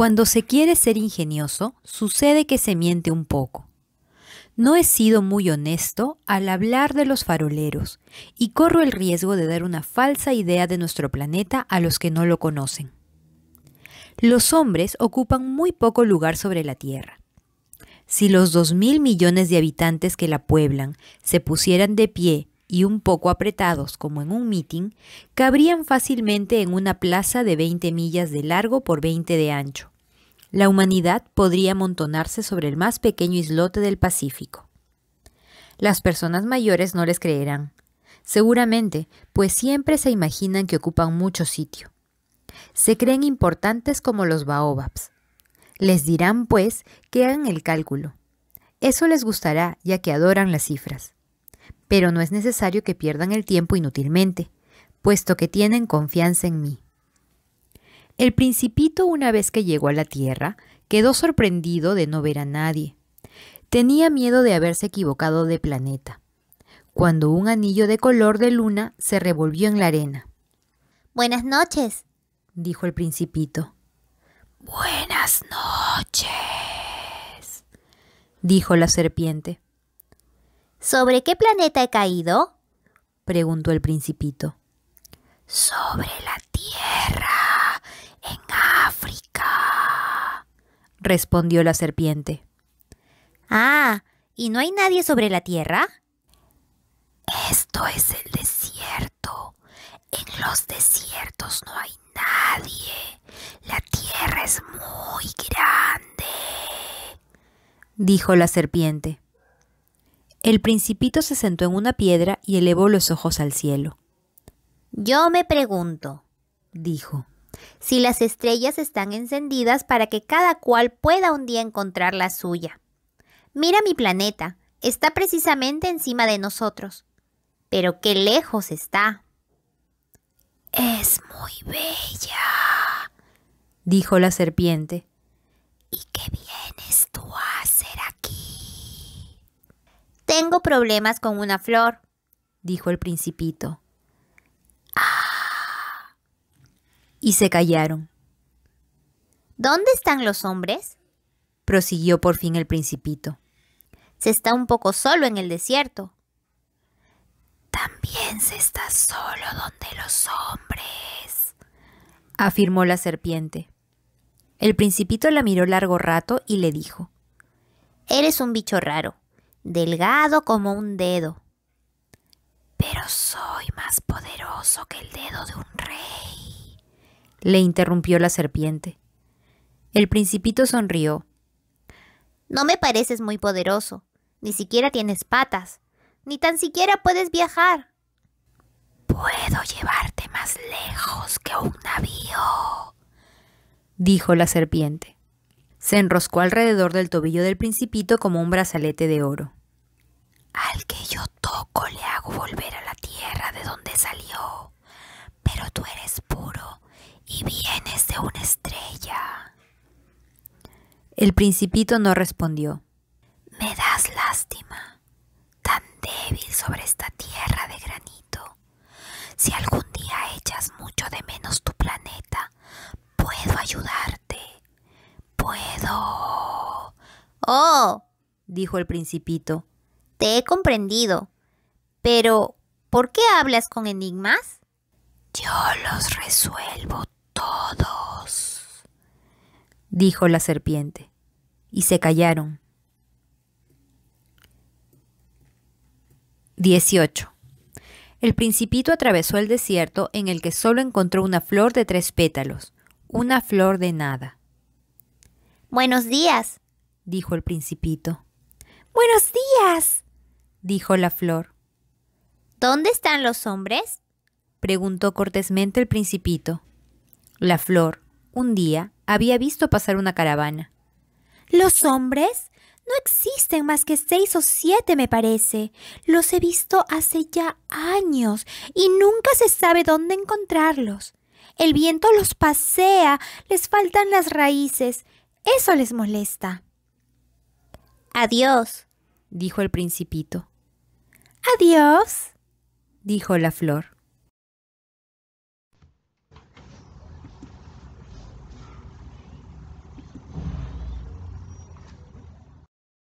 Cuando se quiere ser ingenioso, sucede que se miente un poco. No he sido muy honesto al hablar de los faroleros y corro el riesgo de dar una falsa idea de nuestro planeta a los que no lo conocen. Los hombres ocupan muy poco lugar sobre la Tierra. Si los dos mil millones de habitantes que la pueblan se pusieran de pie y un poco apretados como en un meeting, cabrían fácilmente en una plaza de 20 millas de largo por 20 de ancho. La humanidad podría amontonarse sobre el más pequeño islote del Pacífico. Las personas mayores no les creerán, seguramente, pues siempre se imaginan que ocupan mucho sitio. Se creen importantes como los baobabs. Les dirán, pues, que hagan el cálculo. Eso les gustará, ya que adoran las cifras pero no es necesario que pierdan el tiempo inútilmente, puesto que tienen confianza en mí. El principito, una vez que llegó a la Tierra, quedó sorprendido de no ver a nadie. Tenía miedo de haberse equivocado de planeta, cuando un anillo de color de luna se revolvió en la arena. Buenas noches, dijo el principito. Buenas noches, dijo la serpiente. ¿Sobre qué planeta he caído? preguntó el principito. Sobre la Tierra, en África, respondió la serpiente. Ah, ¿y no hay nadie sobre la Tierra? Esto es el desierto. En los desiertos no hay nadie. La Tierra es muy grande, dijo la serpiente. El principito se sentó en una piedra y elevó los ojos al cielo. Yo me pregunto, dijo, si las estrellas están encendidas para que cada cual pueda un día encontrar la suya. Mira mi planeta, está precisamente encima de nosotros. Pero qué lejos está. Es muy bella, dijo la serpiente. ¿Y qué vienes tú a hacer aquí? Tengo problemas con una flor, dijo el principito. Ah. Y se callaron. ¿Dónde están los hombres? prosiguió por fin el principito. Se está un poco solo en el desierto. También se está solo donde los hombres, afirmó la serpiente. El principito la miró largo rato y le dijo, Eres un bicho raro delgado como un dedo. Pero soy más poderoso que el dedo de un le interrumpió la serpiente. El principito sonrió. No me pareces muy poderoso, ni siquiera tienes patas, ni tan siquiera puedes viajar. Puedo llevarte más lejos que un navío, dijo la serpiente. Se enroscó alrededor del tobillo del principito como un brazalete de oro. Al que yo toco le hago volver a la tierra de donde salió, pero tú eres puro y vienes de una estrella. El principito no respondió. Me das lástima, tan débil sobre esta tierra de granito. Si algún día echas mucho de menos tu planeta, puedo ayudarte puedo. Oh, dijo el principito. Te he comprendido. Pero, ¿por qué hablas con enigmas? Yo los resuelvo dijo la serpiente, y se callaron. 18. El principito atravesó el desierto en el que solo encontró una flor de tres pétalos, una flor de nada. Buenos días, dijo el principito. Buenos días, dijo la flor. ¿Dónde están los hombres? preguntó cortésmente el principito. La flor, un día, había visto pasar una caravana. ¿Los hombres? No existen más que seis o siete, me parece. Los he visto hace ya años y nunca se sabe dónde encontrarlos. El viento los pasea, les faltan las raíces, eso les molesta. Adiós, dijo el principito. Adiós, dijo la flor.